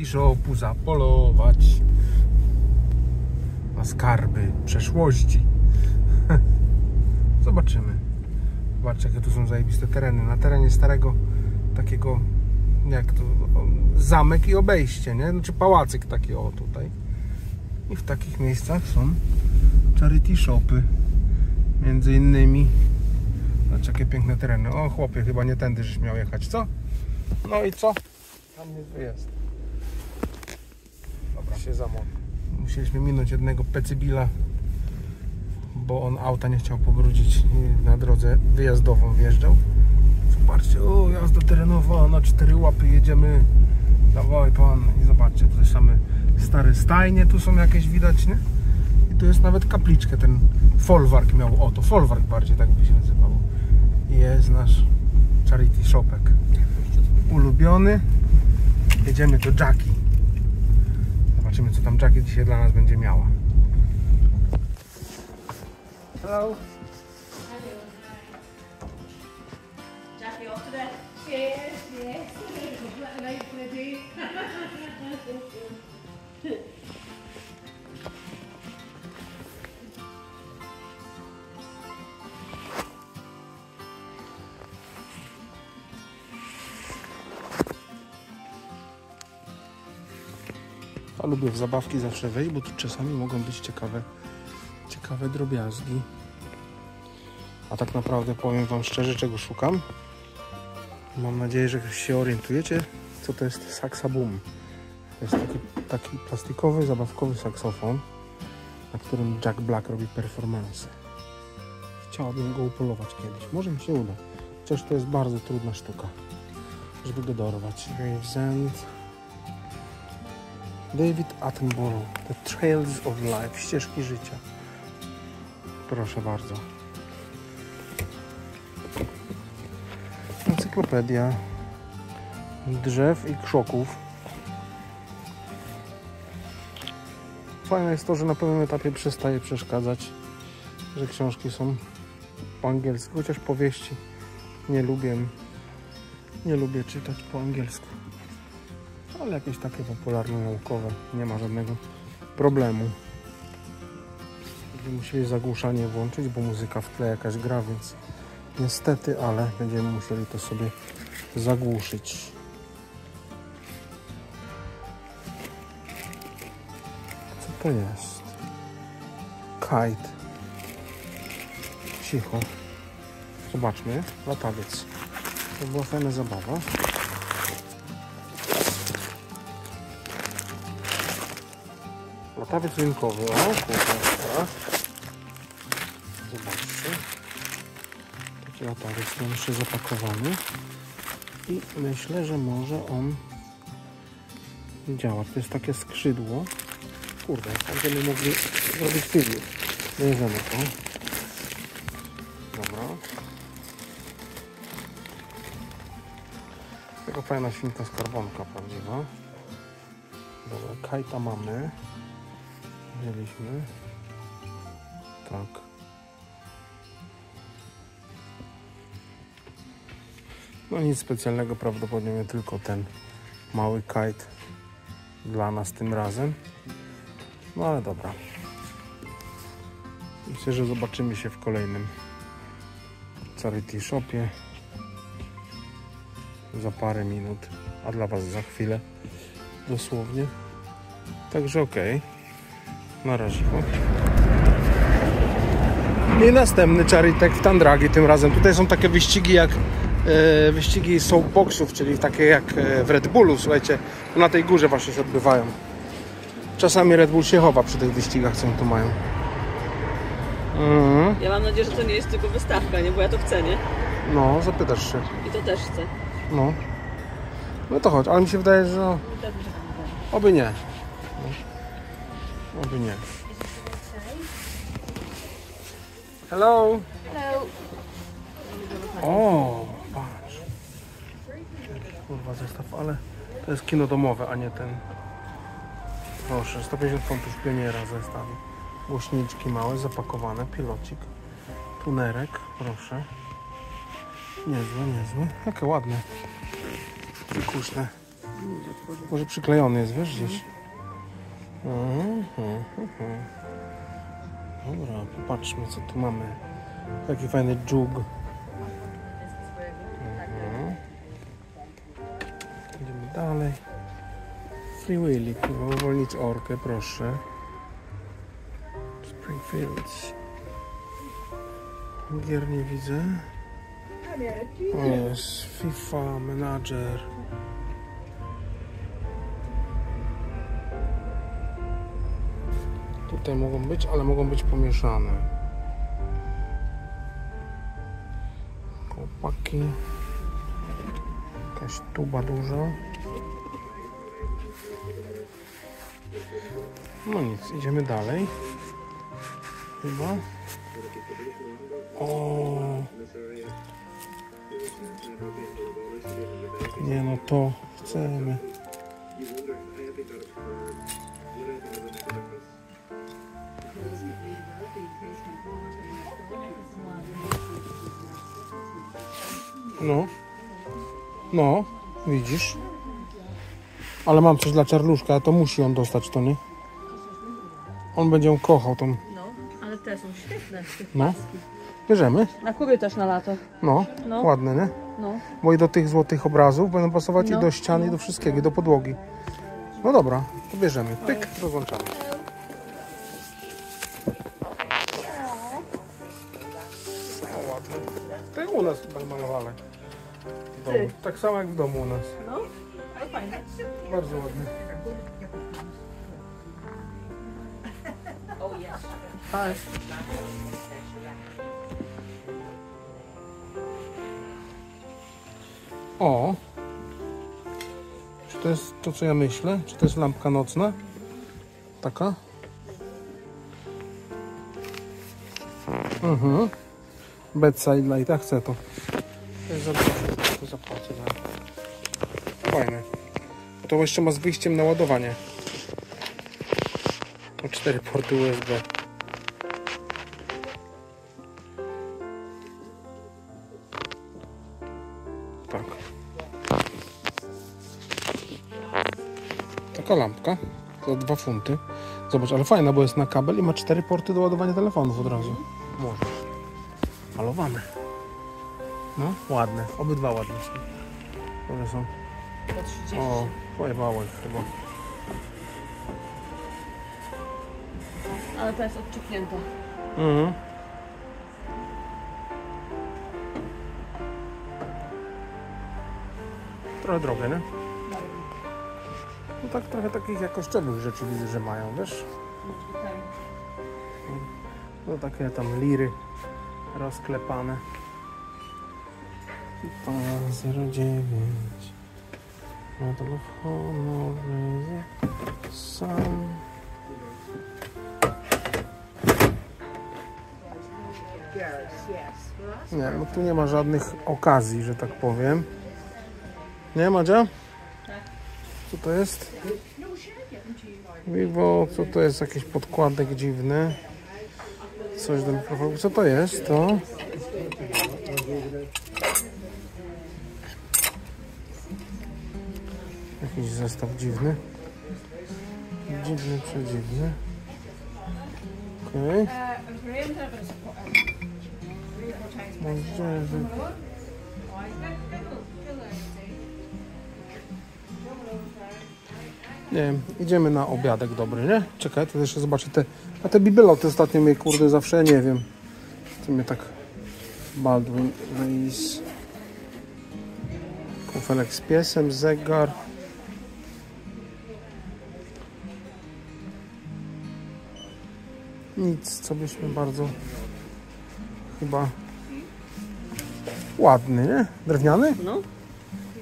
Idziemy do Charity Shopu zapolować na skarby przeszłości. Zobaczymy. Zobaczcie, jakie tu są zajebiste tereny. Na terenie starego takiego, jak to, zamek i obejście, nie? Znaczy pałacyk taki o tutaj. I w takich miejscach są charity shopy. Między innymi Zobaczcie, jakie piękne tereny. O chłopie, chyba nie tędy żeś miał jechać, co? No i co? Tam jest wyjazd. Się. Musieliśmy minąć jednego pecybila, bo on auta nie chciał pobrudzić i na drodze wyjazdową wjeżdżał. Zobaczcie, o jazda terenowa, na cztery łapy jedziemy. Dawaj pan i zobaczcie, tutaj same stare stajnie tu są jakieś widać, nie? I tu jest nawet kapliczkę, ten folwark miał, o to folwark bardziej tak by się nazywał. I jest nasz charity shopek. Ulubiony. Jedziemy do Jackie. Zobaczymy co tam Jackie dzisiaj dla nas będzie miała. Hello. lubię w zabawki zawsze wejść, bo tu czasami mogą być ciekawe, ciekawe drobiazgi. A tak naprawdę powiem Wam szczerze, czego szukam. Mam nadzieję, że się orientujecie, co to jest saksa boom. To jest taki, taki plastikowy, zabawkowy saksofon, na którym Jack Black robi performance. Chciałbym go upolować kiedyś. Może mi się uda. Chociaż to jest bardzo trudna sztuka, żeby go dorwać. Gravesend. David Attenborough, The Trails of Life, ścieżki życia. Proszę bardzo. Encyklopedia drzew i krzoków. Fajne jest to, że na pewnym etapie przestaje przeszkadzać, że książki są po angielsku, chociaż powieści nie lubię, nie lubię czytać po angielsku ale jakieś takie popularno-naukowe nie ma żadnego problemu. Będziemy musieli zagłuszanie włączyć, bo muzyka w tle jakaś gra, więc niestety, ale będziemy musieli to sobie zagłuszyć. Co to jest? Kite. Cicho. Zobaczmy. Latawiec. To była fajna zabawa. Latawiec rynkowy, o kurwa, Zobaczcie. Taki latawiec mam jeszcze zapakowany. I myślę, że może on działa. To jest takie skrzydło. Kurde, będziemy mogli zrobić film. Bierzemy to. Dobra. Taka fajna świnka skarbonka prawdziwa. Dobra, kajta mamy. Wzięliśmy. Tak. No nic specjalnego, prawdopodobnie tylko ten mały kite dla nas tym razem. No ale dobra. Myślę, że zobaczymy się w kolejnym Charity Shopie za parę minut, a dla Was za chwilę dosłownie. Także okej. Okay. Na razie. I następny Charitek w Tandragi tym razem. Tutaj są takie wyścigi jak e, wyścigi soapboxów, czyli takie jak e, w Red Bullu, słuchajcie. Na tej górze właśnie się odbywają. Czasami Red Bull się chowa przy tych wyścigach, co oni tu mają. Mhm. Ja mam nadzieję, że to nie jest tylko wystawka, nie? Bo ja to chcę, nie? No, zapytasz się. I to też chcę. No. No to chodź, ale mi się wydaje, że no, oby nie. No. Oby nie. Hello. Hello. O, patrz. Jaki kurwa zestaw, ale to jest kino domowe, a nie ten. Proszę, 150 funtów pioniera zestaw. Głośniczki małe, zapakowane, pilocik, tunerek, proszę. Niezłe, niezłe. Jakie ładne. Wykuszne. Może przyklejony jest, wiesz, gdzieś. Mhm, mhm, mhm. Dobra, popatrzmy co tu mamy. Taki fajny dżug. Mhm. Idziemy dalej. Free Willy, uwolnić orkę, proszę. Springfields. Gier nie widzę. O jest, FIFA, Manager. Tutaj mogą być, ale mogą być pomieszane. Chłopaki. Jakaś tuba duża. No nic, idziemy dalej. Chyba. O. Nie no to chcemy. No. No, widzisz. Ale mam coś dla czarluszka, to musi on dostać to, nie? On będzie ją kochał, tą. No, ale te są świetne. Tych No. paski. Bierzemy? Na Kubie też na lato. No, No. ładne, nie? No. Bo i do tych złotych obrazów będą pasować No. i do ścian, i do wszystkiego, i do podłogi. No dobra, to bierzemy. Pyk, rozłączamy. O, ładne. To u nas chyba malowane. W domu. Ty. Tak samo jak w domu u nas. No, ale fajne. Bardzo ładne. Ale O! Czy to jest to, co ja myślę? Czy to jest lampka nocna? Taka? Mhm. Bedside light, ja chcę to. To jest To jeszcze ma z wyjściem na ładowanie. O cztery porty USB. Tak. Taka lampka za 2 funty. Zobacz, ale fajna, bo jest na kabel i ma cztery porty do ładowania telefonów od razu. Możesz. Malowane. No, ładne. Obydwa ładne są. Są. Po 30. O, pojebało ich chyba. Ale to jest odczepnięte. Mhm. Trochę drogie, nie? No tak trochę takich jakościowych rzeczy widzę, że mają, wiesz? No takie tam liry rozklepane. Typa 09 Medal of Honor Sam Nie, no tu nie ma żadnych okazji, że tak powiem. Nie, Madzia? Co to jest? Vivo, co to jest? Jakiś podkładek dziwny. Coś do mikrofonu. Co to jest? To? Jakiś zestaw dziwny. Dziwny, przedziwny. Okej. Że... Nie wiem, idziemy na obiadek dobry, nie? Czekaj, to jeszcze zobaczę te... A te bibeloty ostatnio mnie, kurde, zawsze, nie wiem. To mnie tak... Baldwin Reis... Kufelek z piesem, zegar... Nic, co byśmy bardzo... Chyba... Ładny, nie? Drewniany? No,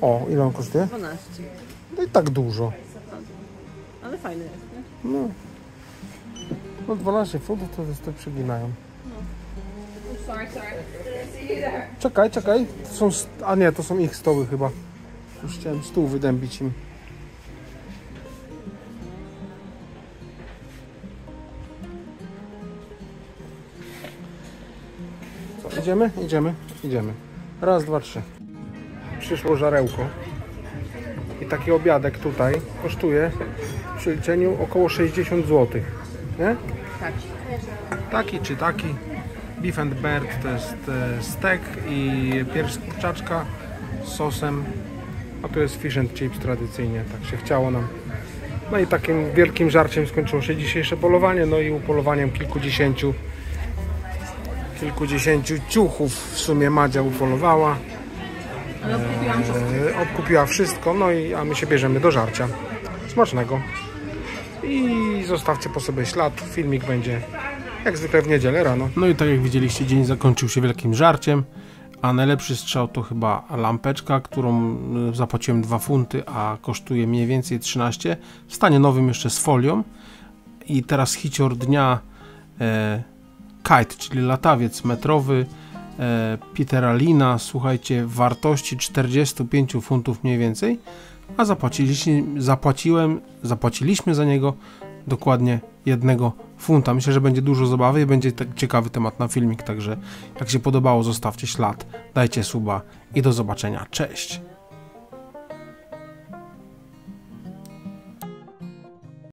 O, ile on kosztuje? 12. No i tak dużo. Ale fajny jest, nie? No. No 12 funtów to, to przeginają. Sorry, sorry. Didn't see you there. Czekaj, czekaj. To są, a nie, to są ich stoły chyba. Już chciałem stół wydębić im. Idziemy? Idziemy? Idziemy. Raz, dwa, trzy. Przyszło żarełko. I taki obiadek tutaj kosztuje w przeliczeniu około 60 zł. Nie? Tak. Taki czy taki. Beef and bird to jest e, steak i pierś z kurczaczka z sosem. A tu jest fish and chips tradycyjnie, tak się chciało nam. No i takim wielkim żarciem skończyło się dzisiejsze polowanie, no i upolowaniem kilkudziesięciu kilkudziesięciu ciuchów w sumie Madzia upolowała. Ale odkupiłam wszystko. E, Odkupiła wszystko, no i a my się bierzemy do żarcia. Smacznego. I zostawcie po sobie ślad. Filmik będzie jak zwykle w niedzielę rano. No i tak jak widzieliście, dzień zakończył się wielkim żarciem. A najlepszy strzał to chyba lampeczka, którą y, zapłaciłem 2 funty, a kosztuje mniej więcej 13. W stanie nowym jeszcze z folią. I teraz hicior dnia e, kite, czyli latawiec metrowy e, Petera Lina, słuchajcie, w wartości 45 funtów mniej więcej, a zapłaciliśmy, zapłaciłem, zapłaciliśmy za niego dokładnie jednego funta. Myślę, że będzie dużo zabawy i będzie tak ciekawy temat na filmik, także jak się podobało, zostawcie ślad, dajcie suba i do zobaczenia. Cześć!